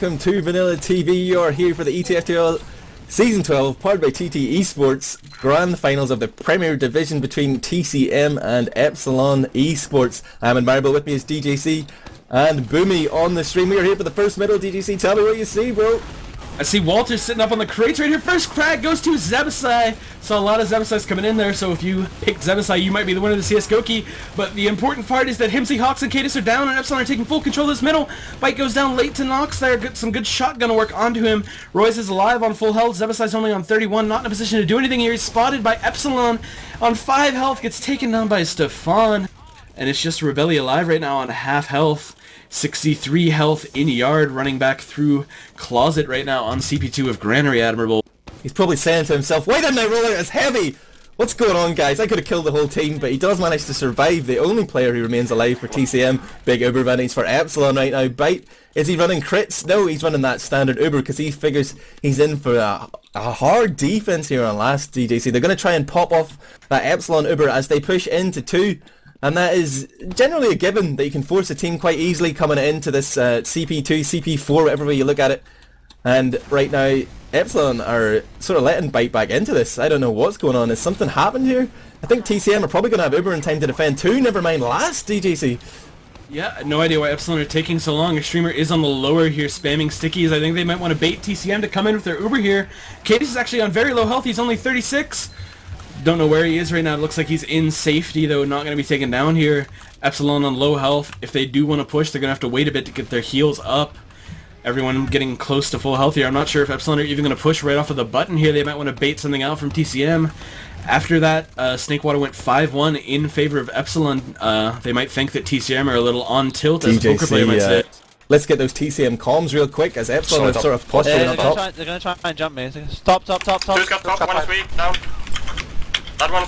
welcome to Vanilla TV. You are here for the ETF2L Season 12, powered by TT Esports, Grand Finals of the Premier Division between TCM and Epsilon Esports. I'm Admirable, with me is DJC and Boomeh on the stream. We are here for the first medal. DJC, tell me what you see, bro. I see Walter sitting up on the crates right here. First frag goes to Zebasai. Saw a lot of Zebasais coming in there, so if you picked Zebasai, you might be the winner of the CSGO key. But the important part is that Himsy, Hawks, and Cadis are down, and Epsilon are taking full control of this middle. Bite goes down late to Nox there. Good, some good shotgun work onto him. Royce is alive on full health. Zebasai's only on 31, not in a position to do anything here. He's spotted by Epsilon on 5 health, gets taken down by Stefan. And it's just Rebelli alive right now on half health. 63 health in yard, running back through Closet right now on CP2 of Granary Admirable. He's probably saying to himself, why didn't I roll out as heavy? What's going on guys? I could have killed the whole team, but he does manage to survive. The only player who remains alive for TCM. Big Uber advantage for Epsilon right now. Bite, is he running crits? No, he's running that standard Uber because he figures he's in for a, a hard defense here on last DJC. They're going to try and pop off that Epsilon Uber as they push into two. And that is generally a given that you can force a team quite easily coming into this uh, CP2, CP4, whatever way you look at it. And right now, Epsilon are sort of letting Bite back into this. I don't know what's going on. Has something happened here? I think TCM are probably going to have Uber in time to defend too, never mind last DJC. Yeah, no idea why Epsilon are taking so long. Extremer is on the lower here, spamming stickies. I think they might want to bait TCM to come in with their Uber here. Cadis is actually on very low health. He's only 36. Don't know where he is right now. It looks like he's in safety, though, not going to be taken down here. Epsilon on low health. If they do want to push, they're going to have to wait a bit to get their heals up. Everyone getting close to full health here. I'm not sure if Epsilon are even going to push right off of the button here. They might want to bait something out from TCM. After that, uh, Snakewater went 5-1 in favor of Epsilon. Uh, they might think that TCM are a little on tilt, as DJC, a poker player might uh. Let's get those TCM comms real quick, as Epsilon are sort of posturing yeah, up top. Try, they're going to try and jump me. Stop, stop, stop, stop. Two top, top, one is weak, down. That one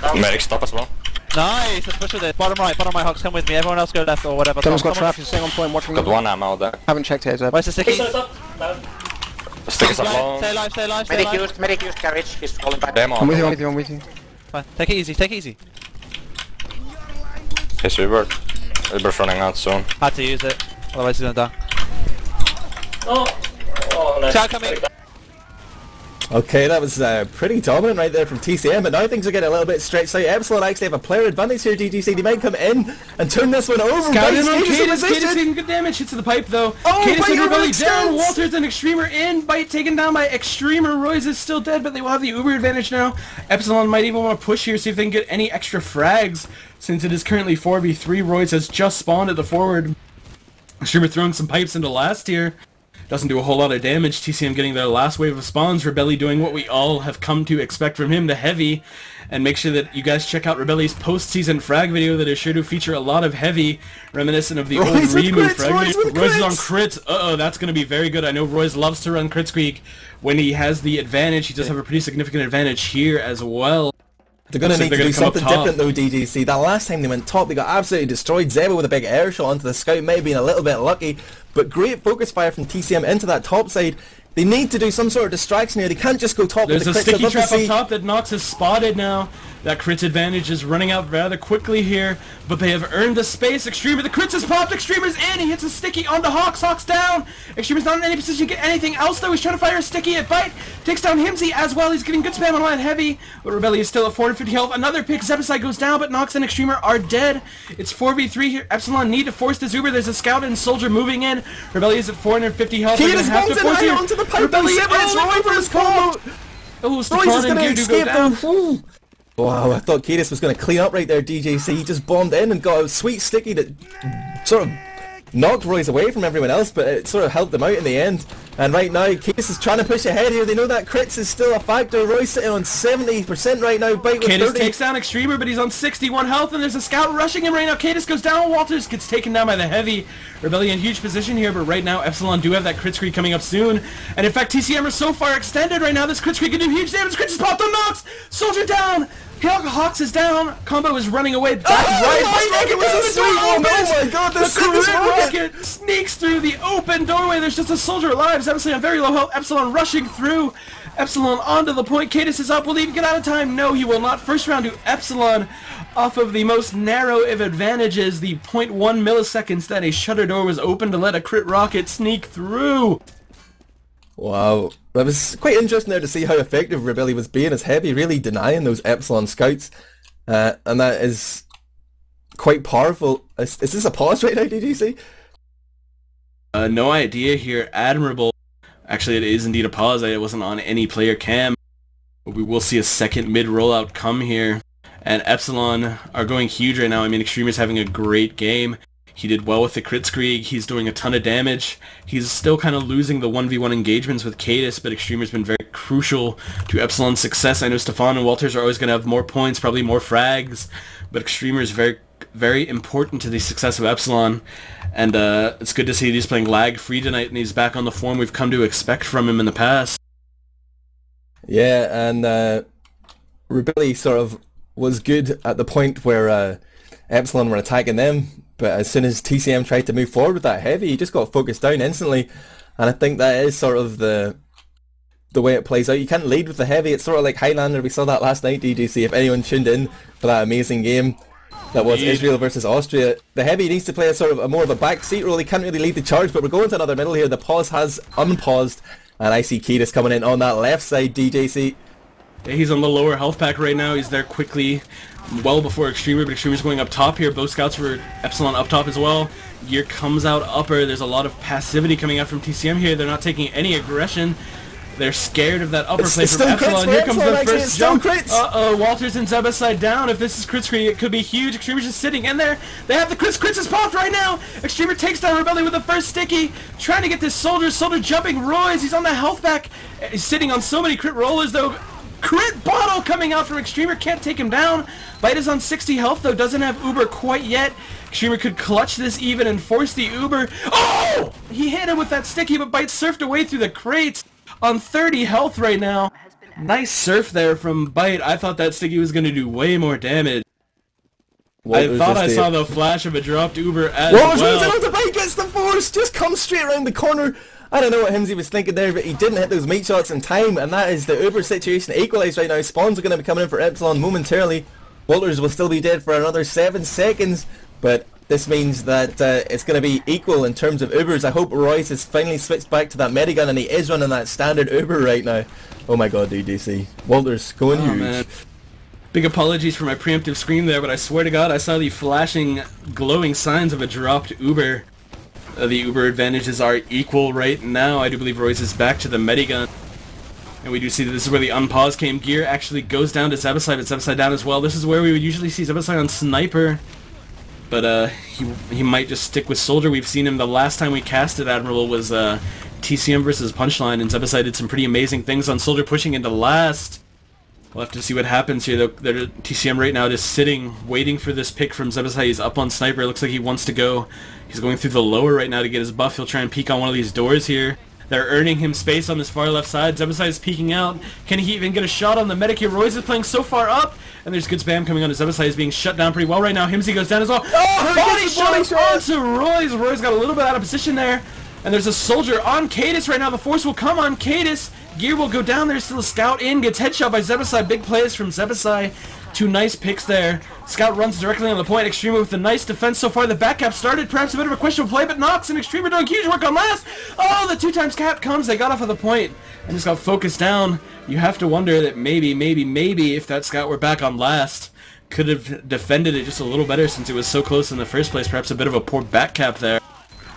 down. Medic stop as well. Nice, let's push with it. Bottom right, bottom right, Hawks, come with me. Everyone else go left or whatever. Someone's got trap, he's staying on point, watching Got one ammo there. Haven't checked here, Zeb. Where's the sticky? Stay Stick is up long. Stay alive, stay alive, stay Medic alive. used, medic used carriage, he's falling back. Demo. I'm with you, I'm with you, I'm with you. Fine. Take it easy, take it easy. His Uber. Uber's running out soon. Had to use it, otherwise he's gonna die. Oh, oh nice. Shout coming. Okay, that was uh, pretty dominant right there from TCM, but now things are getting a little bit stretched out. Epsilon actually have a player advantage here, DJC. They might come in and turn this one over. Scout on Cadis. Cadis taking good damage. Hits to the pipe though. Oh, Cadis and Rebelli down. Walters and Extremer in. Bite taken down by Extremer. Royce is still dead, but they will have the Uber advantage now. Epsilon might even want to push here, see if they can get any extra frags. Since it is currently 4v3, Royce has just spawned at the forward. Extremer throwing some pipes into last here. Doesn't do a whole lot of damage. TCM getting their last wave of spawns. Rebelli doing what we all have come to expect from him, the heavy. And make sure that you guys check out Rebelli's post-season frag video that is sure to feature a lot of heavy, reminiscent of the Royce old with Remu crits, frag Royce video. with Royce is on crits. crits. Uh-oh, that's going to be very good. I know Royce loves to run Kritzkrieg. When he has the advantage, he does have a pretty significant advantage here as well. They're going to need to do something different though, DJC. That last time they went top, they got absolutely destroyed. Zeba with a big air shot onto the scout, may have been a little bit lucky, but great focus fire from TCM into that top side. They need to do some sort of distraction here. They can't just go top There's with a the crits. I'd sticky trap up top that Nox has spotted now. That crit advantage is running out rather quickly here, but they have earned the space. Extremer, the crits has popped. Extremer's in. He hits a sticky onto Hawks. Hawks down. Extremer's not in any position to get anything else though. He's trying to fire a sticky at Bite. Takes down Himsy as well. He's getting good spam on that heavy, but Rebelli is still at 450 health. Another pick. Zebasai goes down, but Nox and Extremer are dead. It's 4v3 here. Epsilon need to force this Uber. There's a scout and soldier moving in. Rebelli is at 450 health. He is to force onto the pipe. Rebelli, Zeba is oh, rolling for his combo. Oh, Royce Stefan going to Gear do go escape down. though. Wow, I thought Cadis was going to clean up right there, DJC. He just bombed in and got a sweet sticky that sort of knocked Royce away from everyone else, but it sort of helped them out in the end. And right now, Cadis is trying to push ahead here. They know that crits is still a factor. Royce sitting on 70% right now. Bite with Cadis 30. takes down Extremer, but he's on 61 health, and there's a scout rushing him right now. Cadis goes down, Walters gets taken down by the heavy. Rebellion huge position here, but right now Epsilon do have that Kritzkrieg coming up soon. And in fact, TCM are so far extended right now, this Kritzkrieg can do huge damage. Crit just popped on Nox! Soldier down! Hawks is down. Combo is running away back Oh, right. Oh, my Rocket oh, God, was oh, a the sweet door one. Oh my God, the Crit rocket. rocket sneaks through the open doorway. There's just a soldier alive. Zebasai on very low health. Epsilon rushing through. Epsilon onto the point. Cadis is up. Will he get out of time? No, he will not. First round to Epsilon off of the most narrow of advantages, the 0.1 milliseconds that a shutter door was open to let a crit rocket sneak through. Wow. That was quite interesting there to see how effective Rebelli was being as heavy, really denying those Epsilon scouts. Uh, and that is quite powerful. Is, is this a pause right now, did you see? Uh, no idea here. Admirable. Actually, it is indeed a pause. It wasn't on any player cam. We will see a second mid rollout come here. And Epsilon are going huge right now. I mean, Extremer's having a great game. He did well with the Kritzkrieg. He's doing a ton of damage. He's still kind of losing the 1v1 engagements with Cadis, but Extremer's been very crucial to Epsilon's success. I know Stefan and Walters are always going to have more points, probably more frags, but Extremer is very, very important to the success of Epsilon. And uh, it's good to see he's playing lag-free tonight, and he's back on the form we've come to expect from him in the past. Yeah, and uh, sort of was good at the point where uh, Epsilon were attacking them, but as soon as TCM tried to move forward with that heavy, he just got focused down instantly. And I think that is sort of the the way it plays out. You can't lead with the heavy. It's sort of like Highlander. We saw that last night, DJC. If anyone tuned in for that amazing game that was Israel versus Austria, the heavy needs to play a sort of a more of a backseat role. He can't really lead the charge, but we're going to another middle here. The pause has unpaused, and I see Cadis coming in on that left side, DJC. He's on the lower health pack right now. He's there quickly, well before Extremer, but Extremer's going up top here. Both scouts for Epsilon up top as well. Gear comes out upper. There's a lot of passivity coming out from TCM here. They're not taking any aggression. They're scared of that upper It's- play it's from Epsilon. Here comes Epsilon, the first jump. Uh-oh, Walters and Zebasai down. If this is Kritzkrieg, it could be huge. Extremer's just sitting in there. They have the crits. Crits is popped right now. Extremer takes down Rebelli with the first sticky. Trying to get this soldier. Soldier jumping Royce. He's on the health back. He's sitting on so many crit rollers though. Crit bottle coming out from Extremer. Can't take him down. Bite is on 60 health though. Doesn't have Uber quite yet. Extremer could clutch this even and force the Uber. Oh! He hit him with that sticky, but Bite surfed away through the crates on 30 health right now. Nice surf there from Bite. I thought that sticky was going to do way more damage. I thought I saw the flash of a dropped Uber as Walters well. runs into the bike, gets the force, just comes straight around the corner. I don't know what Himsy was thinking there, but he didn't hit those meat shots in time, and that is the Uber situation equalised right now. Spawns are going to be coming in for Epsilon momentarily. Walters will still be dead for another 7 seconds, but this means that uh, it's going to be equal in terms of Ubers. I hope Royce has finally switched back to that Medigun, and he is running that standard Uber right now. Oh my god, DJC. Walters going Oh, huge. man. Big apologies for my preemptive scream there, but I swear to God, I saw the flashing, glowing signs of a dropped Uber. Uh, the Uber advantages are equal right now. I do believe Royce is back to the Medigun. And we do see that this is where the unpause came. Gear actually goes down to Zebasai, but Zebasai down as well. This is where we would usually see Zebasai on Sniper. But uh, he, he might just stick with Soldier. We've seen him the last time we casted Admirable was uh, TCM versus Punchline, and Zebasai did some pretty amazing things on Soldier pushing into last. We'll have to see what happens here. Though, they're- TCM right now just sitting, waiting for this pick from Zebasai. He's up on Sniper. It looks like he wants to go. He's going through the lower right now to get his buff. He'll try and peek on one of these doors here. They're earning him space on this far left side. Zebasai is peeking out. Can he even get a shot on the medic here? Royce is playing so far up. And there's good spam coming on as Zebasai is being shut down pretty well right now. Himsy goes down as well. Oh, body body shot shot. onto Royce. Royce got a little bit out of position there. And there's a soldier on Cadis right now. The force will come on Cadis. Gear will go down. There's still a scout in. Gets headshot by Zebasai. Big plays from Zebasai. Two nice picks there. Scout runs directly on the point. Extremer with a nice defense so far. The back cap started. Perhaps a bit of a questionable play, but Knox and Extremer doing huge work on last. Oh, the two times cap comes. They got off of the point and just got focused down. You have to wonder that maybe, maybe, maybe if that scout were back on last, could have defended it just a little better since it was so close in the first place. Perhaps a bit of a poor back cap there.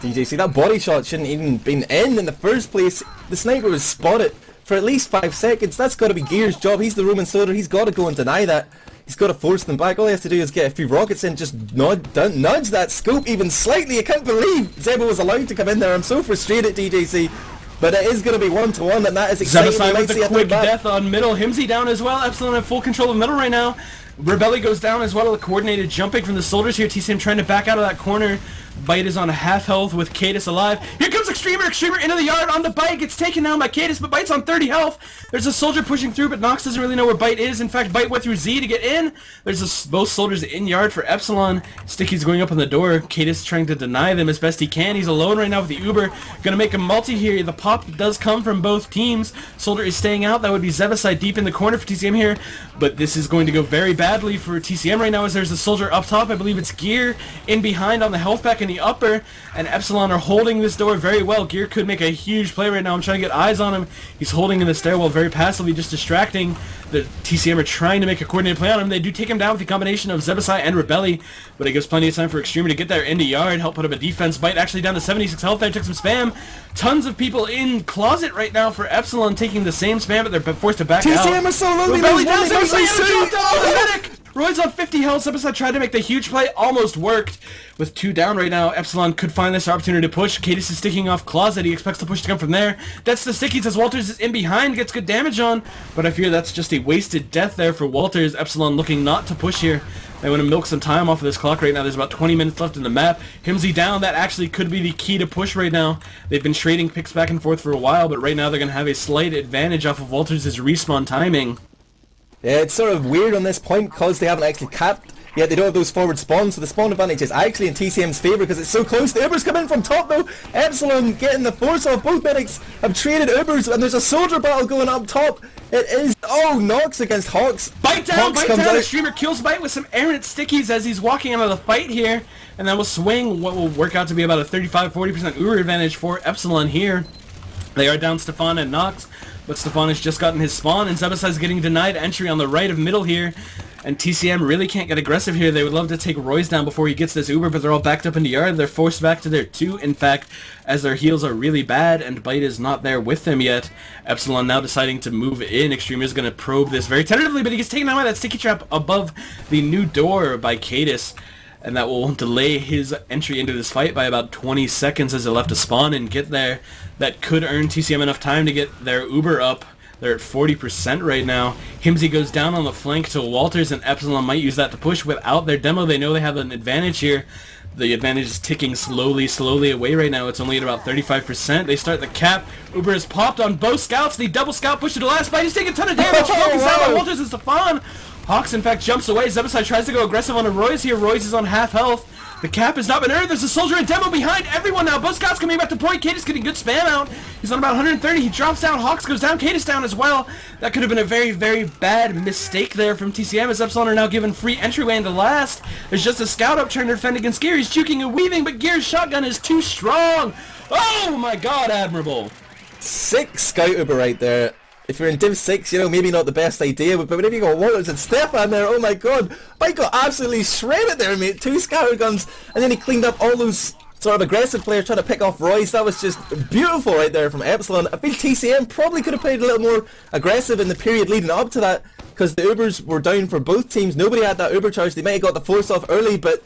DJC, that body shot shouldn't even been in in the first place. The sniper was spotted for at least five seconds. That's got to be Gear's job. He's the Roman soldier. He's got to go and deny that. He's got to force them back. All he has to do is get a few rockets in, just nod, nudge that scope even slightly. I can't believe Zebo was allowed to come in there. I'm so frustrated, DJC. But it is going to be one to one, and that is exciting. Zebasai with a quick death on middle. Himsy down as well. Epsilon in full control of middle right now. Rebelli goes down as well. A coordinated jumping from the soldiers here. TCM trying to back out of that corner. Bite is on half health with Cadis alive. Here comes Extremer. Extremer into the yard on the Bite. Gets taken down by Cadis, but Bite's on 30 health. There's a soldier pushing through, but Nox doesn't really know where Bite is. In fact, Bite went through Z to get in. There's a both soldiers in yard for Epsilon. Sticky's going up on the door. Cadis trying to deny them as best he can. He's alone right now with the Uber. Gonna make a multi here. The pop does come from both teams. Soldier is staying out. That would be Zebasai deep in the corner for TCM here. But this is going to go very badly for TCM right now as there's a soldier up top. I believe it's Gear in behind on the health pack in the upper. And Epsilon are holding this door very well. Gear could make a huge play right now. I'm trying to get eyes on him. He's holding in the stairwell very passively, just distracting. The TCM are trying to make a coordinated play on him. They do take him down with the combination of Zebasai and Rebelli. But it gives plenty of time for Extremer to get there into yard, help put up a defense. Bite actually down to 76 health there, took some spam. Tons of people in closet right now for Epsilon taking the same spam, but they're forced to back out. TCM are so low, they Rebelli down, Zebasai and a drop down on the medic! Royce on 50 health. Zebasai tried to make the huge play. Almost worked. With two down right now, Epsilon could find this opportunity to push. Cadis is sticking off Closet. He expects the push to come from there. That's the stickies as Walters is in behind. Gets good damage on. But I fear that's just a wasted death there for Walters. Epsilon looking not to push here. They want to milk some time off of this clock right now. There's about 20 minutes left in the map. Himsy down. That actually could be the key to push right now. They've been trading picks back and forth for a while, but right now they're going to have a slight advantage off of Walters' respawn timing. Yeah, it's sort of weird on this point because they haven't actually capped. Yet they don't have those forward spawns, so the spawn advantage is actually in TCM's favour because it's so close. The Ubers come in from top though. Epsilon getting the force off. Both medics have traded Ubers and there's a soldier battle going up top. It is, oh, Nox against Hawks. Bite down, Hawks bite down. out. Streamer kills Bite with some errant stickies as he's walking out of the fight here. And then we'll swing what will work out to be about a 35-40% Uber advantage for Epsilon here. They are down Stefan and Nox, but Stefan has just gotten his spawn, and Zebasai is getting denied entry on the right of middle here. And TCM really can't get aggressive here. They would love to take Royce down before he gets this Uber, but they're all backed up in the yard. They're forced back to their two, in fact, as their heals are really bad, and Bite is not there with them yet. Epsilon now deciding to move in. Extreme is going to probe this very tentatively, but he gets taken down by that sticky trap above the new door by Cadis and that will delay his entry into this fight by about 20 seconds as they left to spawn and get there. That could earn TCM enough time to get their Uber up. They're at 40% right now. Himsy goes down on the flank to Walters and Epsilon might use that to push without their demo. They know they have an advantage here. The advantage is ticking slowly, slowly away right now. It's only at about 35%. They start the cap. Uber is popped on both scouts. The double scout push to the last bite. He's taking a ton of damage. Oh, Focus out by. Walters and Stefan. Hawks, in fact, jumps away. Zebasai tries to go aggressive on a Royce here. Royce is on half health. The cap has not been earned. There's a soldier and demo behind everyone now. Scouts coming back to point. Cadis getting good spam out. He's on about 130. He drops down. Hawks goes down. Cadis down as well. That could have been a very, very bad mistake there from TCM as Epsilon are now given free entryway into last. There's just a scout up trying to defend against Gear. He's juking and weaving, but Gear's shotgun is too strong. Oh my god, Admirable. Six Scout Uber right there. If you're in Div 6, you know, maybe not the best idea, but whenever you got Walters and Stefan there, oh my god, I got absolutely shredded there, mate. Two scatter guns, and then he cleaned up all those sort of aggressive players trying to pick off Royce. That was just beautiful right there from Epsilon. I feel TCM probably could have played a little more aggressive in the period leading up to that, because the Ubers were down for both teams. Nobody had that Uber charge. They might have got the force off early, but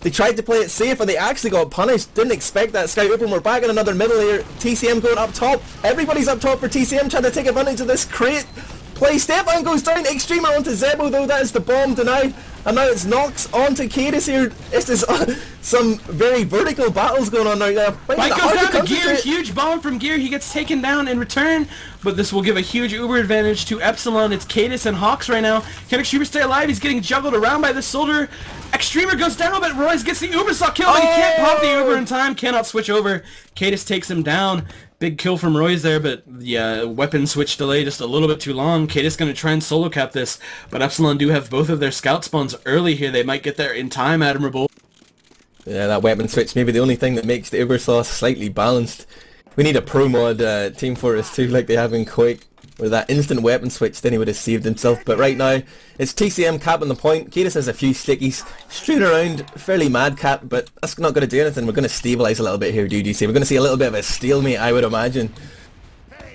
they tried to play it safe and they actually got punished. Didn't expect that. Sky Uber, we're back in another middle here. TCM going up top. Everybody's up top for TCM trying to take advantage of this crate. Play Stefan goes down. Extremer onto Zebo though. That is the bomb denied. And now it's Nox onto Cadis here. This is uh, some very vertical battles going on right now. Finding goes down to Gear, huge bomb from Gear, he gets taken down in return, but this will give a huge Uber advantage to Epsilon, it's Cadis and Hawks right now. Can Extremer stay alive? He's getting juggled around by this soldier. Extremer goes down, but Royce gets the Ubersaw kill, but he can't pop the Uber in time, cannot switch over. Cadis takes him down. Big kill from Royce there, but the uh, weapon switch delay just a little bit too long. Cadis going to try and solo cap this, but Epsilon do have both of their scout spawns early here. They might get there in time, Admirable. Yeah, that weapon switch may be the only thing that makes the Uber sauce slightly balanced. We need a pro mod uh, Team Fortress 2 like they have in Quake, where that instant weapon switch, then he would have saved himself. But right now, it's TCM capping the point. Cadis has a few stickies strewn around, fairly mad cap, but that's not going to do anything. We're going to stabilise a little bit here, DGC. We're going to see a little bit of a stalemate, I would imagine.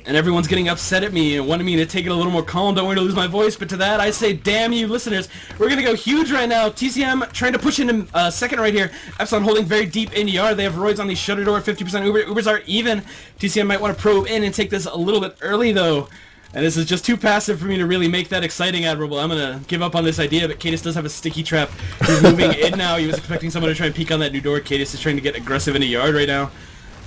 and everyone's getting upset at me and wanting me to take it a little more calm. Don't want to lose my voice, but to that I say, damn you, listeners. We're gonna go huge right now. TCM trying to push into uh, second right here. Epsilon holding very deep in yard. They have Roids on the shutter door. 50% Uber. Ubers are even. TCM might want to probe in and take this a little bit early though. And this is just too passive for me to really make that exciting, Admirable. I'm gonna give up on this idea, but Cadis does have a sticky trap. He's moving in now. He was expecting someone to try and peek on that new door. Cadis is trying to get aggressive in the yard right now.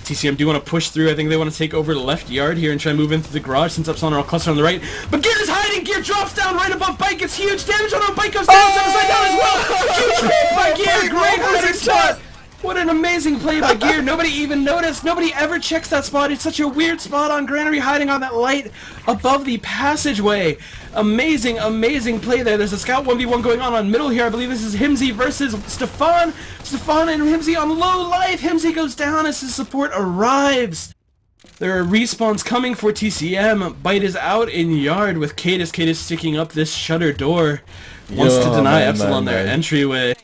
TCM do want to push through. I think they want to take over the left yard here and try and move into the garage since Epsilon are all clustered on the right. But Gear is hiding. Gear drops down right above Bite. It's huge damage on him. Bite goes down. Oh! Upside down as well. Huge pick by Gear. Great hiding spot. What an amazing play by Gear. Nobody even noticed. Nobody ever checks that spot. It's such a weird spot on Granary hiding on that light above the passageway. Amazing, amazing play there. There's a scout 1v1 going on on middle here. I believe this is Himsy versus Stefan. Stefan and Himsy on low life. Himsy goes down as his support arrives. There are respawns coming for TCM. Bite is out in yard with Cadis. Cadis sticking up this shutter door. Wants Yo, to deny man, Epsilon man, their man. entryway.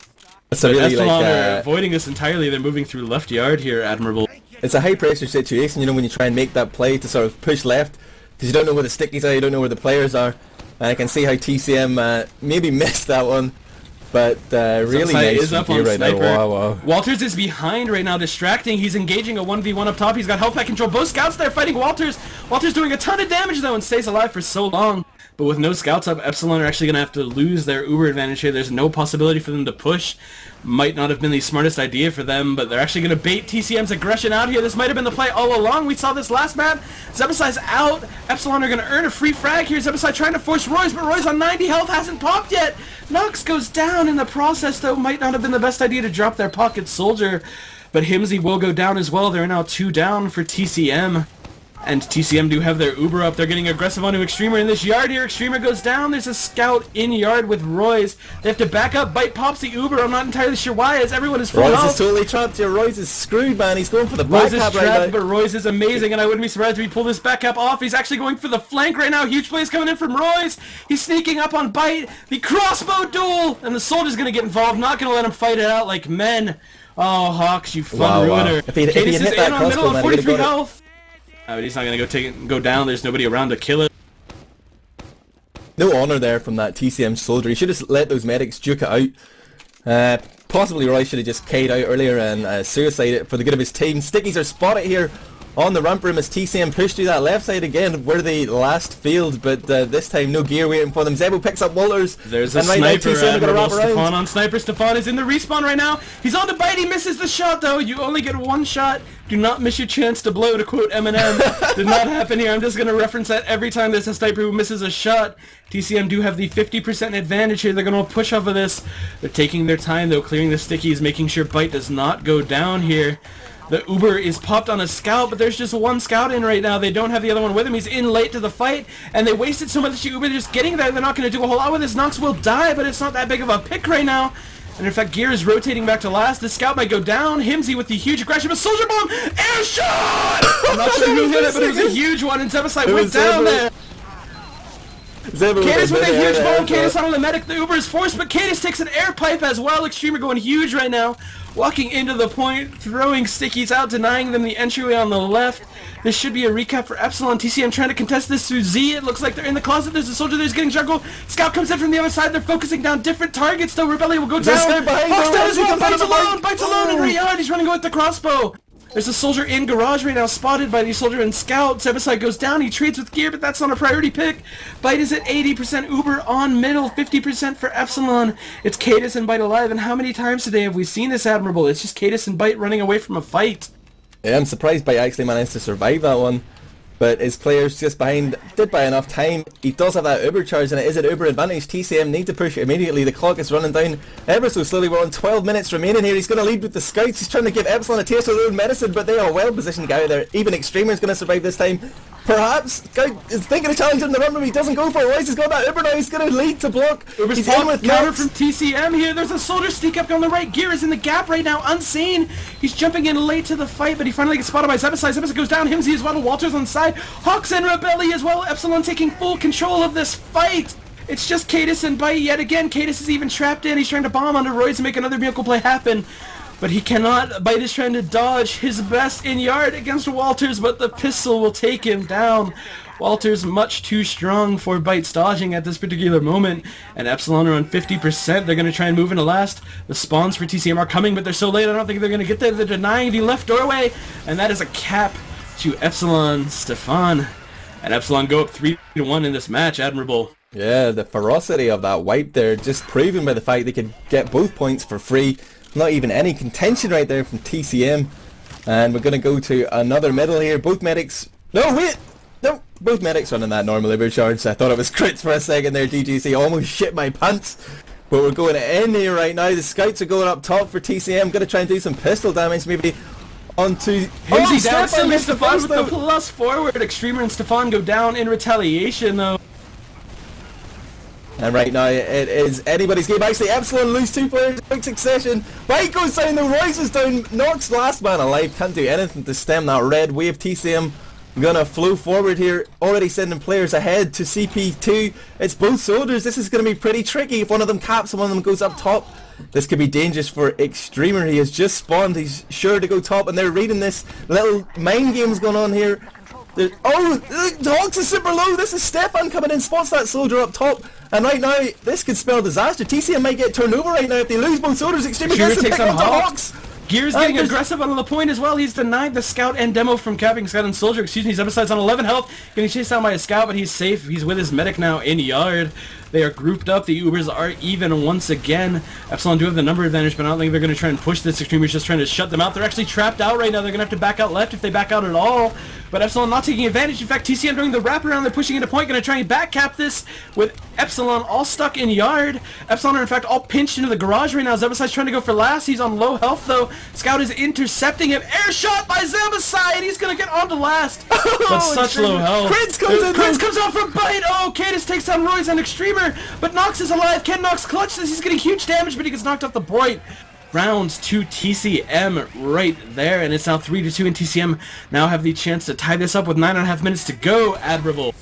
It's a really like uh, avoiding this entirely. They're moving through left yard here, Admirable. it's a high pressure situation. You know when you try and make that play to sort of push left because you don't know where the stickies are, you don't know where the players are. And I can see how TCM uh, maybe missed that one, but uh, really nice is up on right sniper. now. Wow, wow. Walters is behind right now, distracting. He's engaging a 1v1 up top. He's got health pack control. Both scouts there fighting Walters. Walters doing a ton of damage though and stays alive for so long. But with no scouts up, Epsilon are actually going to have to lose their Uber advantage here. There's no possibility for them to push. Might not have been the smartest idea for them, but they're actually going to bait TCM's aggression out here. This might have been the play all along. We saw this last map. Zebasai's out. Epsilon are going to earn a free frag here. Zebasai trying to force Royce, but Royce on 90 health hasn't popped yet. Nox goes down in the process, though. Might not have been the best idea to drop their pocket soldier. But Himsy will go down as well. They're now two down for TCM. And TCM do have their Uber up. They're getting aggressive onto Extremer in this yard here. Extremer goes down. There's a scout in yard with Royce. They have to back up. Bite pops the Uber. I'm not entirely sure why, as everyone is full Royce health. is totally trapped here. Royce is screwed, man. He's going for the Royce back is cap trapped, right but now. Royce is amazing, and I wouldn't be surprised if he pulled this back cap off. He's actually going for the flank right now. Huge plays coming in from Royce. He's sneaking up on Bite. The crossbow duel, and the soldier's going to get involved. Not going to let him fight it out like men. Oh, Hawks, you fun Wow, wow. ruiner. If he- if he is in on middle crossbow, on man, he would've 43 got it. health. Uh, but he's not going to go take go down. There's nobody around to kill it. No honour there from that TCM soldier. He should have let those medics duke it out. Uh, possibly Roy should have just K'd out earlier and uh, suicided for the good of his team. Stickies are spotted here on the ramp room as TCM push through that left side again where they last failed, but uh, this time no gear waiting for them. Zebo picks up Walters. There's a and right sniper, TCM are gonna wrap. Stefan on sniper. Stefan is in the respawn right now. He's on the bite. He misses the shot though. You only get one shot. Do not miss your chance to blow. To quote Eminem, did not happen here. I'm just gonna reference that every time there's a sniper who misses a shot. TCM do have the 50% advantage here. They're gonna push off of this. They're taking their time though, clearing the stickies, making sure bite does not go down here. The Uber is popped on a scout, but there's just one scout in right now. They don't have the other one with him. He's in late to the fight, and they wasted so much Uber just getting there. They're not going to do a whole lot with this. Nox will die, but it's not that big of a pick right now. And in fact, Gear is rotating back to last. The scout might go down. Himsy with the huge aggression. A soldier bomb! Air shot! I'm not sure who hit it, but it was a huge one, and Zebasai went down there. Cadis with a huge bomb. there. On a medic. The Uber is forced, but Cadis takes an air pipe as well. Extremer going huge right now. Walking into the point, throwing stickies out, denying them the entryway on the left. This should be a recap for Epsilon. TCM trying to contest this through Z. It looks like they're in the closet. There's a soldier there's getting juggled. Scout comes in from the other side. They're focusing down different targets, though. Rebellion will go down. Hawks down as well. He comes out Bites alone. Bites alone in Oh. right. He's running with the crossbow. There's a soldier in garage right now, spotted by the soldier and scout. Zebasai goes down, he trades with gear, but that's not a priority pick. Bite is at 80%, Uber on middle, 50% for Epsilon. It's Cadis and Bite alive, and how many times today have we seen this Admirable? It's just Cadis and Bite running away from a fight. Yeah, I'm surprised Bite actually managed to survive that one. But his players just behind did by enough time. He does have that Uber charge and it is an Uber advantage. TCM need to push immediately. The clock is running down ever so slowly. We're on 12 minutes remaining here. He's going to lead with the scouts. He's trying to give Epsilon a taste of their own medicine, but they are well positioned guy there. Even Extremer's going to survive this time. Perhaps Scout is thinking of challenging the run room. He doesn't go for it. Royce has got that Uber now. He's going to lead to block. Uber's He's in with counter from TCM here. There's a soldier sneak up on the right. Gear is in the gap right now, unseen. He's jumping in late to the fight, but he finally gets spotted by Zebasai. Zebasai goes down. Himsy as well. Walters on the side. Hawks and Rebelli as well. Epsilon taking full control of this fight. It's just Cadis and Bite yet again. Cadis is even trapped in. He's trying to bomb onto Royce and make another vehicle play happen. But he cannot. Bite is trying to dodge his best in yard against Walters, but the pistol will take him down. Walter's much too strong for Bite's dodging at this particular moment, and Epsilon are on 50%. They're going to try and move into last. The spawns for TCM are coming, but they're so late I don't think they're going to get there. They're denying the left doorway, and that is a cap to Epsilon Stefan. And Epsilon go up 3 to 1 in this match. Admirable. Yeah, the ferocity of that wipe there, just proven by the fact they could get both points for free. Not even any contention right there from TCM. And we're going to go to another medal here. Both medics... No, wait! No, both medics running that normal overcharge. I thought it was crits for a second there, DJC. Almost shit my pants. But we're going in here right now. The scouts are going up top for TCM. Going to try and do some pistol damage maybe onto... Himsy Stefan down, still missed missed Stefan with the plus forward. Extremer and Stefan go down in retaliation though. And right now it is anybody's game. Actually, Epsilon lose two players in quick succession. Bite goes down, the Royce down. Knox last man alive. Can't do anything to stem that red wave. TCM gonna flow forward here. Already sending players ahead to CP2. It's both soldiers. This is gonna be pretty tricky. If one of them caps and one of them goes up top, this could be dangerous for Extremer. He has just spawned. He's sure to go top, and they're reading this little mind games going on here. There- oh, Hawks is super low. This is Stefan coming in, spots that soldier up top. And right now, this could spell disaster. TCM might get turned over right now if they lose both soldiers. Extremely gets the takes on Hawks. Hawks. Gear's getting aggressive on the point as well. He's denied the scout and demo from capping scout and soldier. Excuse me. he's Zebasai's on 11 health, getting chased down by a scout, but he's safe. He's with his medic now in yard. They are grouped up. The Ubers are even once again. Epsilon do have the number advantage, but I don't think they're going to try and push this. Extremers just trying to shut them out. They're actually trapped out right now. They're going to have to back out left if they back out at all. But Epsilon not taking advantage. In fact, TCM doing the wraparound. They're pushing into point. Going to try and back cap this with Epsilon all stuck in yard. Epsilon are in fact all pinched into the garage right now. Zebasai's trying to go for last. He's on low health though. Scout is intercepting him. Air shot by Zebaside. He's going to get onto last. But oh, such low health. Crits comes uh, in, Crits comes out from Bite. Oh, Cadis takes down Royce and Extremer. But Nox is alive. Can Nox clutch this? He's getting huge damage, but he gets knocked off the point. Rounds to TCM right there, and it's now 3 to 2, and TCM now have the chance to tie this up with 9.5 minutes to go. Admirable.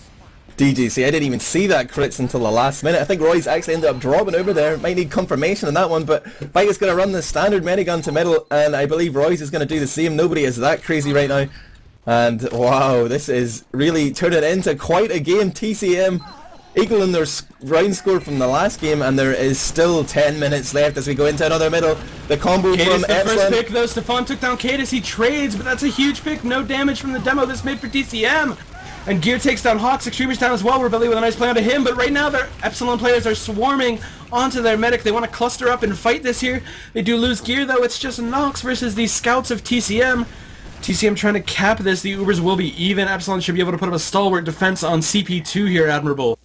DJC, I didn't even see that crits until the last minute. I think Royce actually ended up dropping over there. Might need confirmation on that one, but Bite is going to run the standard Medigun to middle, and I believe Royce is going to do the same. Nobody is that crazy right now. And wow, this is really turning into quite a game. TCM equaling their round score from the last game, and there is still 10 minutes left as we go into another middle. The combo Cadis from the first pick though. Stefan took down Cadis. He trades, but that's a huge pick. No damage from the demo. This made for TCM. And Gear takes down Hawks. Extremers down as well. Rebelli with a nice play onto him. But right now, their Epsilon players are swarming onto their medic. They want to cluster up and fight this here. They do lose Gear though. It's just Nox versus the scouts of TCM. TCM trying to cap this. The Ubers will be even. Epsilon should be able to put up a stalwart defense on CP2 here, Admirable.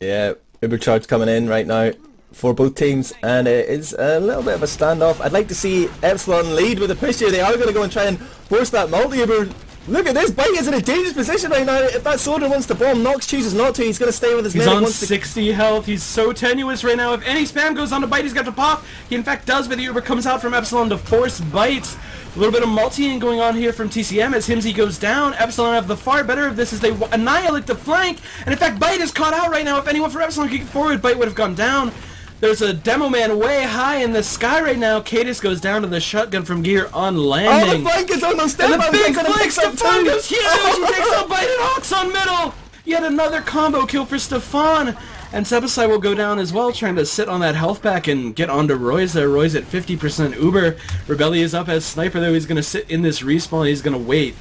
Yeah, Ubercharge coming in right now for both teams, and it is a little bit of a standoff. I'd like to see Epsilon lead with a push here. They are going to go and try and force that multi-Uber. Look at this, Bite is in a dangerous position right now. If that soldier wants to bomb, Nox chooses not to. He's going to stay with his He's medic on once the 60 health. He's so tenuous right now. If any spam goes on to bite, he's got to pop. He in fact does, but the Uber comes out from Epsilon to force bites. A little bit of multiing going on here from TCM as Himsy goes down. Epsilon have the far better of this as they annihilate the flank. And in fact, Bite is caught out right now. If anyone from Epsilon could get forward, Bite would have gone down. There's a demo man way high in the sky right now. Cadis goes down to the shotgun from Gear on landing. Oh, the flank is on those And the big flank, Stefan goes huge! He takes out Bite and Hawks on middle! Yet another combo kill for Stefan! And Zebasai will go down as well, trying to sit on that health pack and get onto Royce there. Royce at 50% Uber. Rebelli is up as Sniper though. He's going to sit in this respawn. He's going to wait.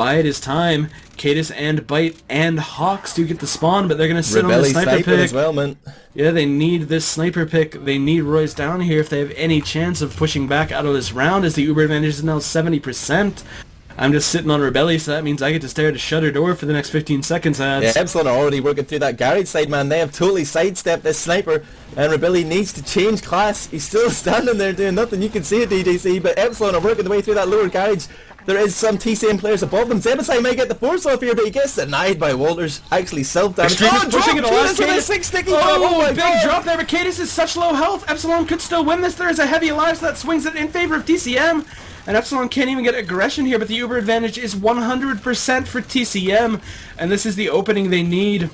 Bide his time. Cadis and Bite and Hawks do get the spawn, but they're going to sit on the Rebelli sniper pick. as well, man. Yeah, they need this sniper pick. They need Royce down here if they have any chance of pushing back out of this round as the Uber advantage is now 70%. I'm just sitting on Rebelli, so that means I get to stare at a shutter door for the next 15 seconds. Ads. Yeah, Epsilon are already working through that garage side, man. They have totally sidestepped this sniper, and Rebelli needs to change class. He's still standing there doing nothing. You can see it, DJC, but Epsilon are working their way through that lower garage. There is some TCM players above them. Zebasai might get the force off here, but he gets denied by Walters. Actually self-damage. Extreme oh, pushing it drop! last Cadis. six sticky Oh, bomb. Oh, oh big God. drop there, but Cadis is such low health. Epsilon could still win this. There is a heavy alive, so that swings it in favor of TCM. And Epsilon can't even get aggression here, but the Uber advantage is 100% for TCM. And this is the opening they need.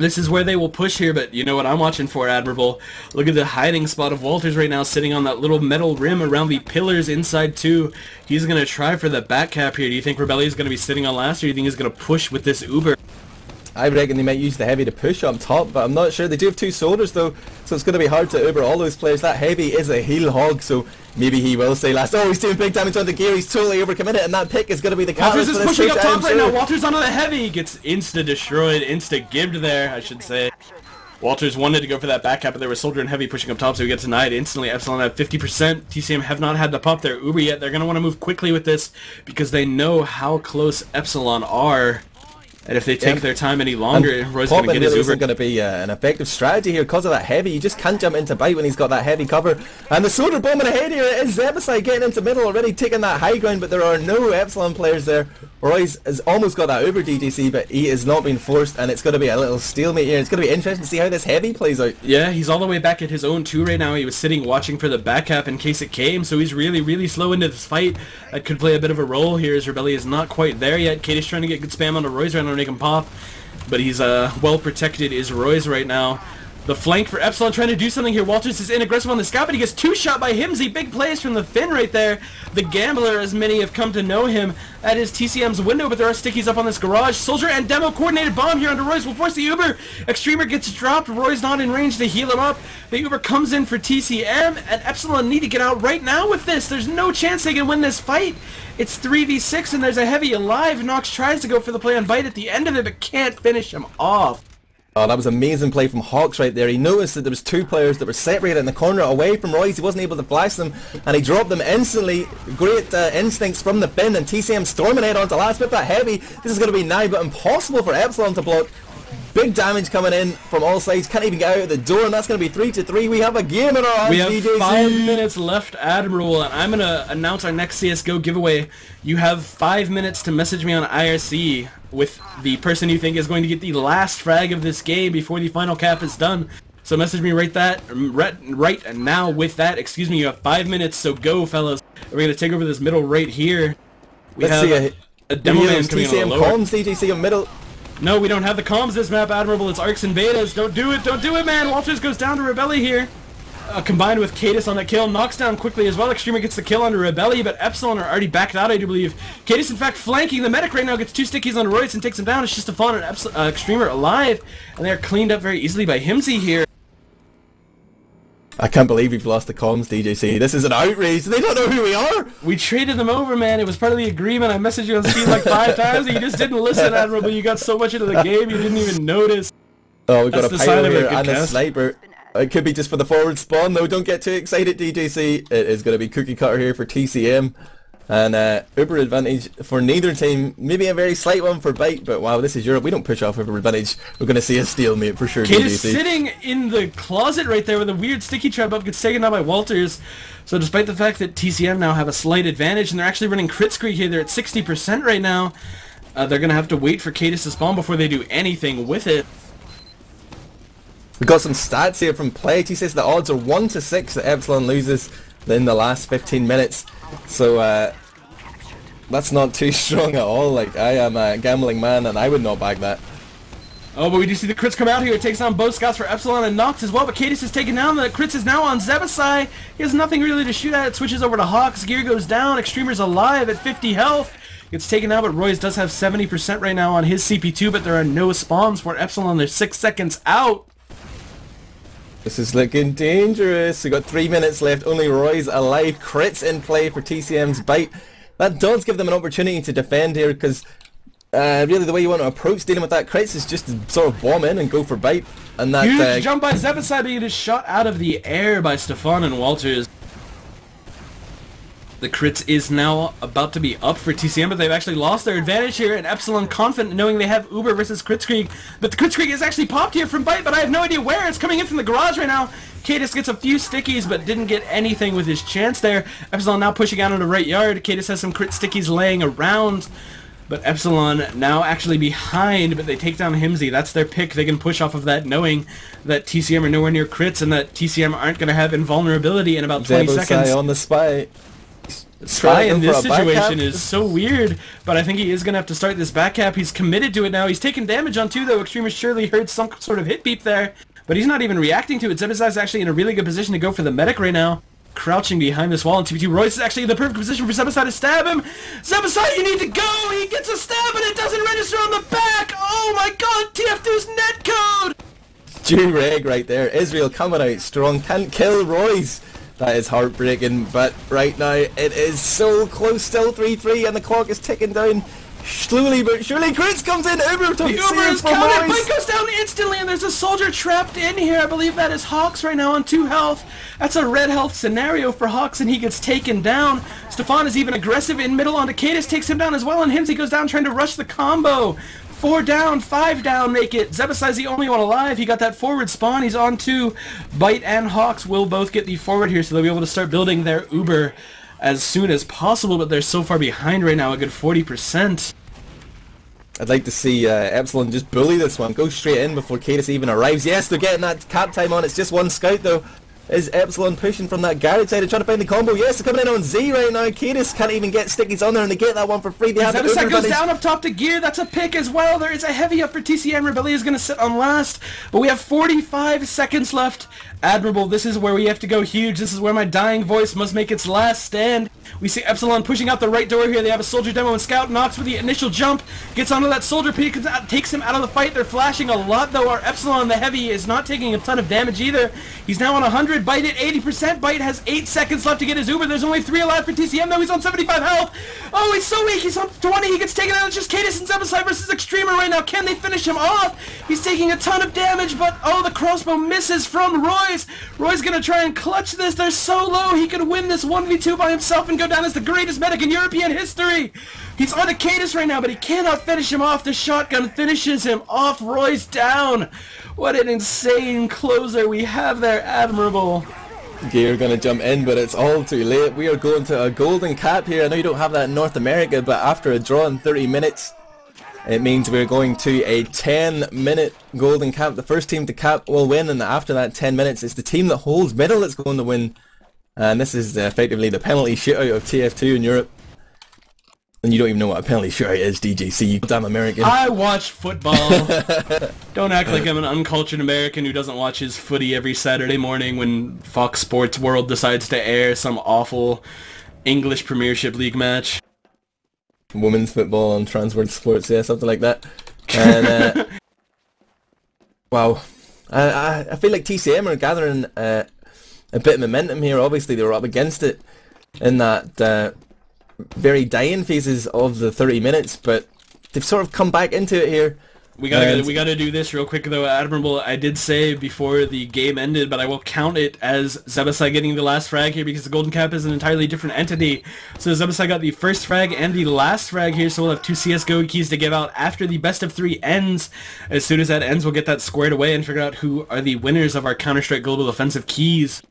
This is where they will push here, but you know what I'm watching for, Admirable? Look at the hiding spot of Walters right now, sitting on that little metal rim around the pillars inside too. He's going to try for the back cap here. Do you think Rebelli is going to be sitting on last, or do you think he's going to push with this Uber? I reckon they might use the heavy to push up top, but I'm not sure. They do have two soldiers though, so it's going to be hard to uber all those players. That heavy is a heal hog, so Maybe he will say last. Oh, he's doing big damage on the gear. He's totally overcommitted, and that pick is going to be the catalyst. Walters is pushing push, up top right now. Walters onto the heavy. Gets insta-destroyed, insta-gibbed there, I should say. Walters wanted to go for that back cap, but there was Soldier and Heavy pushing up top, so he gets denied instantly. Epsilon at 50%. TCM have not had to pop their Uber yet. They're going to want to move quickly with this because they know how close Epsilon are. And if they take their time any longer, Royce going to get his really Uber. going to be uh, an effective strategy here because of that heavy. You just can't jump into bite when he's got that heavy cover. And the solar bomb in ahead here is Zebasai getting into middle already, taking that high ground, but there are no Epsilon players there. Royce has almost got that Uber DJC, but he is not being forced, and it's going to be a little stalemate here. It's going to be interesting to see how this heavy plays out. Yeah, he's all the way back at his own two right now. He was sitting watching for the back cap in case it came, so he's really, really slow into this fight. That could play a bit of a role here as Rebelli is not quite there yet. Cadis trying to get good spam onto Royce right now to make him pop, but he's uh, well protected is Royce right now. The flank for Epsilon trying to do something here. Walters is in aggressive on the scout, but he gets two shot by Himsy. Big plays from the Finn right there. The Gambler, as many have come to know him, at his TCM's window, but there are stickies up on this garage. Soldier and Demo coordinated bomb here under Royce will force the Uber. Extremer gets dropped. Royce not in range to heal him up. The Uber comes in for TCM, and Epsilon need to get out right now with this. There's no chance they can win this fight. It's 3v6 and there's a heavy alive. Nox tries to go for the play on Bite at the end of it, but can't finish him off. Oh, that was amazing play from Hawks right there. He noticed that there was two players that were separated in the corner away from Royce. He wasn't able to flash them, and he dropped them instantly. Great uh, instincts from the bin, and TCM storming head onto last bit that heavy. This is going to be nigh but impossible for Epsilon to block. Big damage coming in from all sides. Can't even get out of the door, and that's going to be 3 to 3. We have a game in our hands, We have DJC. five minutes left, Admirable, and I'm gonna announce our next CS:GO giveaway. You have five minutes to message me on IRC with the person you think is going to get the last frag of this game before the final cap is done. So message me right that um, right, right now with that. Excuse me. You have five minutes, so go, fellas. We're gonna take over this middle right here. We Let's have see a, a, demo man coming on TCM lower. comms, DJC in middle. No, we don't have the comms this map, Admirable. It's arcs and betas. Don't do it. Don't do it, man. Walters goes down to Rebelli here. Uh, combined with Cadis on that kill, knocks down quickly as well. Extremer gets the kill under Rebelli, but Epsilon are already backed out, I do believe. Cadis, in fact, flanking the medic right now, gets two stickies on Royce and takes him down. It's just a fun and uh, Extremer alive, and they're cleaned up very easily by Himsy here. I can't believe we've lost the comms, DJC. This is an outrage. They don't know who we are. We traded them over, man. It was part of the agreement. I messaged you on Steam like five times, and you just didn't listen, Admirable. You got so much into the game, you didn't even notice. Oh, we've got That's a the sign pyro a here good and a cast. sniper. It could be just for the forward spawn though. Don't get too excited, DJC. It is going to be cookie cutter here for TCM. And uh, Uber advantage for neither team. Maybe a very slight one for Byte, but wow, this is Europe. We don't push off Uber advantage. We're going to see a stalemate for sure, Cadis sitting in the closet right there with a weird sticky trap up gets taken out by Walters. So despite the fact that TCM now have a slight advantage and they're actually running Kritzkrieg here, they're at 60% right now. Uh, they're going to have to wait for Cadis to spawn before they do anything with it. We've got some stats here from Pledge. He says the odds are 1 to 6 that Epsilon loses in the last 15 minutes. So uh, that's not too strong at all. Like, I am a gambling man and I would not back that. Oh, but we do see the crits come out here. It takes down both scouts for Epsilon and Nox as well, but Cadis is taken down. The crits is now on Zebasai. He has nothing really to shoot at. It switches over to Hawks. Gear goes down. Extremer's alive at 50 health. Gets taken out, but Royce does have 70% right now on his CP2, but there are no spawns for Epsilon. They're six seconds out. This is looking dangerous. We've got three minutes left. Only Royce alive. Crits in play for TCM's bite. That does give them an opportunity to defend here because uh, really the way you want to approach dealing with that crits is just to sort of bomb in and go for bite. And that Huge uh, jump by it is shot out of the air by Stefan and Walters. The crits is now about to be up for TCM, but they've actually lost their advantage here, and Epsilon confident knowing they have Uber versus Kritzkrieg. But the Kritzkrieg is actually popped here from Bite, but I have no idea where. It's coming in from the garage right now. Cadis gets a few stickies, but didn't get anything with his chance there. Epsilon now pushing out on the right yard. Cadis has some crit stickies laying around. But Epsilon now actually behind, but they take down Himsy. That's their pick. They can push off of that knowing that TCM are nowhere near crits and that TCM aren't going to have invulnerability in about 20 Zebasai seconds. on the spy. Spy in this for a back situation is so weird, but I think he is going to have to start this back cap. He's committed to it now. He's taking damage on two, though. Extremist surely heard some sort of hit beep there, but he's not even reacting to it. Zebasai's actually in a really good position to go for the medic right now. Crouching behind this wall, and TP2 Royce is actually in the perfect position for Zebasai to stab him. Zebasai, you need to go! He gets a stab, and it doesn't register on the back! Oh my god, TF2's netcode! Dureg right there. Israel coming out strong. Can't kill Royce. That is heartbreaking, but right now it is so close, still 3-3, and the clock is ticking down. Slowly but surely, Crits comes in, Uber to The Uber is counted. Morris. Goes down instantly, and there's a soldier trapped in here. I believe that is Hawks right now on two health. That's a red health scenario for Hawks, and he gets taken down. Stefan is even aggressive in middle on Decatus, takes him down as well, and Himsy goes down trying to rush the combo. Four down, five down, make it. Zebasai's the only one alive. He got that forward spawn. He's on two. Bite and Hawks will both get the forward here, so they'll be able to start building their Uber as soon as possible, but they're so far behind right now, a good 40%. I'd like to see uh, Epsilon just bully this one, go straight in before Cadis even arrives. Yes, they're getting that cap time on. It's just one scout though. Is Epsilon pushing from that garage side and trying to find the combo? Yes, they're coming in on Z right now. Cadis can't even get stickies on there and they get that one for free. They have the Zebasai Uber goes down up top to gear. That's a pick as well. There is a heavy up for TCM. Rebellion is going to sit on last. But we have 45 seconds left. Admirable. This is where we have to go huge. This is where my dying voice must make its last stand. We see Epsilon pushing out the right door here. They have a soldier demo and Scout knocks with the initial jump. Gets onto that soldier peak. Takes him out of the fight. They're flashing a lot though. Our Epsilon, the heavy, is not taking a ton of damage either. He's now on 100. Bite at 80%. Bite has 8 seconds left to get his Uber. There's only 3 alive for TCM though. He's on 75 health. Oh, he's so weak. He's on 20. He gets taken out. It's just Cadis and Zebasai versus Extremer right now. Can they finish him off? He's taking a ton of damage, but oh, the crossbow misses from Royce. Roy's gonna try and clutch this. They're so low. He could win this 1v2 by himself and go down as the greatest medic in European history. He's on a Cadis right now, but he cannot finish him off. The shotgun finishes him off. Roy's down. What an insane closer we have there. Admirable. Gear gonna jump in, but it's all too late. We are going to a golden cap here. I know you don't have that in North America, but after a draw in 30 minutes, it means we're going to a 10 minute golden cap. The first team to cap will win, and after that 10 minutes, it's the team that holds middle that's going to win. And this is uh, effectively the penalty shootout of TF2 in Europe. And you don't even know what a penalty shootout is, DJC, you damn American. I watch football. Don't act like I'm an uncultured American who doesn't watch his footy every Saturday morning when Fox Sports World decides to air some awful English Premiership League match. Women's football on Transworld Sports, yeah, something like that. And uh, wow, I, I I feel like TCM are gathering uh, a bit of momentum here. Obviously, they were up against it in that uh, very dying phases of the 30 minutes, but they've sort of come back into it here. We gotta And- we gotta do this real quick though, Admirable. I did say before the game ended, but I will count it as Zebasai getting the last frag here because the Golden Cap is an entirely different entity. So Zebasai got the first frag and the last frag here, so we'll have two CSGO keys to give out after the best of three ends. As soon as that ends, we'll get that squared away and figure out who are the winners of our Counter-Strike Global Offensive keys.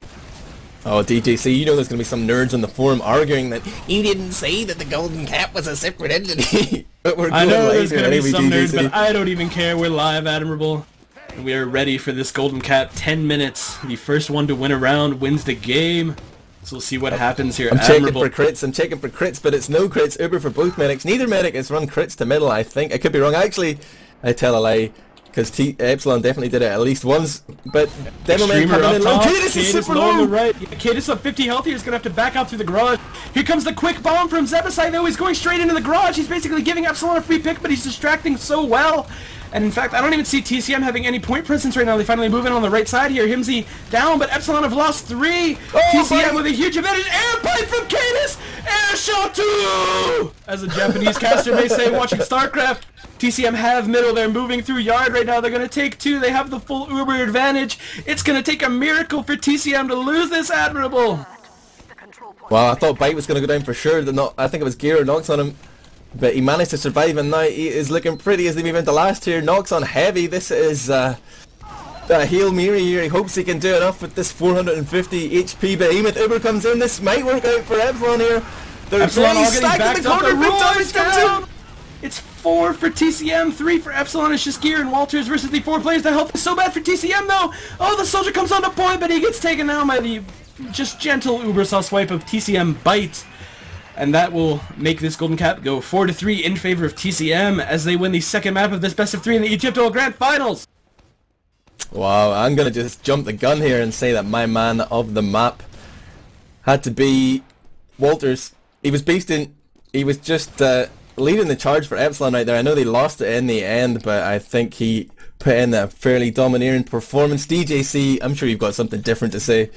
Oh, DJC, you know there's going to be some nerds on the forum arguing that he didn't say that the Golden Cap was a separate entity. but we're I know there's gonna be some nerds, but I don't even care. We're live, Admirable. And we are ready for this Golden Cap. 10 minutes. The first one to win a round wins the game. So we'll see what happens here. I'm checking for crits, I'm checking for crits, but it's no crits. Uber for both medics. Neither medic has run crits to middle, I think. I could be wrong. Actually, I tell a lie. Because T Epsilon definitely did it at least once. But Streamer coming in low. Cadis is super low low. right. Yeah, Cadis up 50 health here. He's going to have to back out through the garage. Here comes the quick bomb from Zebasai, though. He's going straight into the garage. He's basically giving Epsilon a free pick, but he's distracting so well. And in fact, I don't even see TCM having any point presence right now. They finally move in on the right side here. Himsy down, but Epsilon have lost three. Oh, TCM buddy. with a huge advantage. Air pipe from Cadis! Air shot two! As a Japanese caster may say watching StarCraft. TCM have middle. They're moving through yard right now. They're going to take two. They have the full Uber advantage. It's going to take a miracle for TCM to lose this Admirable. Well, I thought Bite was going to go down for sure. The not, I think it was Gear knocks on him. But he managed to survive and now he is looking pretty as they move into last tier. Knocks on heavy. This is uh, a Hail Mary here. He hopes he can do enough with this 450 HP. But Behemoth Uber comes in. This might work out for everyone here. They're Epsilon all getting stacked in backed the corner. Big It's four for TCM, three for Epsilon. Just Gear and Walters versus the four players. The health is so bad for TCM though. Oh, the soldier comes on to point, but he gets taken down by the just gentle Ubersaw swipe of TCM bite. And that will make this Golden Cap go 4 to 3 in favor of TCM as they win the second map of this best of 3 in the ETF2L Grand Finals. Wow, I'm gonna just jump the gun here and say that my man of the map had to be Walters. He was beasting. He was just uh, leading the charge for Epsilon right there. I know they lost it in the end, but I think he put in a fairly domineering performance. DJC, I'm sure you've got something different to say.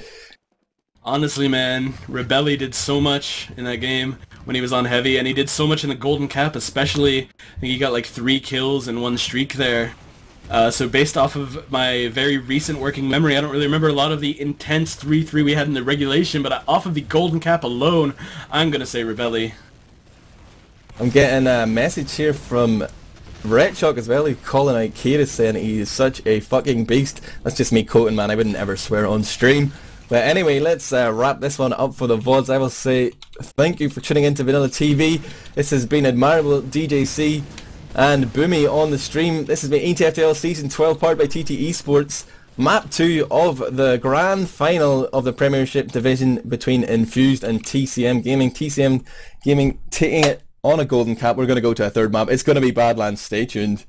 Honestly, man, Rebeli did so much in that game when he was on heavy, and he did so much in the Golden Cap, especially. I think he got like three kills in one streak there. Uh, so based off of my very recent working memory, I don't really remember a lot of the intense 3-3 we had in the regulation, but off of the Golden Cap alone, I'm going to say Rebeli. I'm getting a message here from Red Shock as well, he's calling out Kira saying he's such a fucking beast. That's just me quoting man, I wouldn't ever swear on stream. But anyway, let's uh, wrap this one up for the VODs. I will say thank you for tuning into Vanilla TV. This has been Admirable DJC and Boomeh on the stream. This has been ETF2L Season 12 powered by TT Esports. Map 2 of the grand final of the Premiership division between Infused and TCM Gaming. TCM Gaming taking it on a golden cap. We're going to go to a third map. It's going to be Badlands. Stay tuned.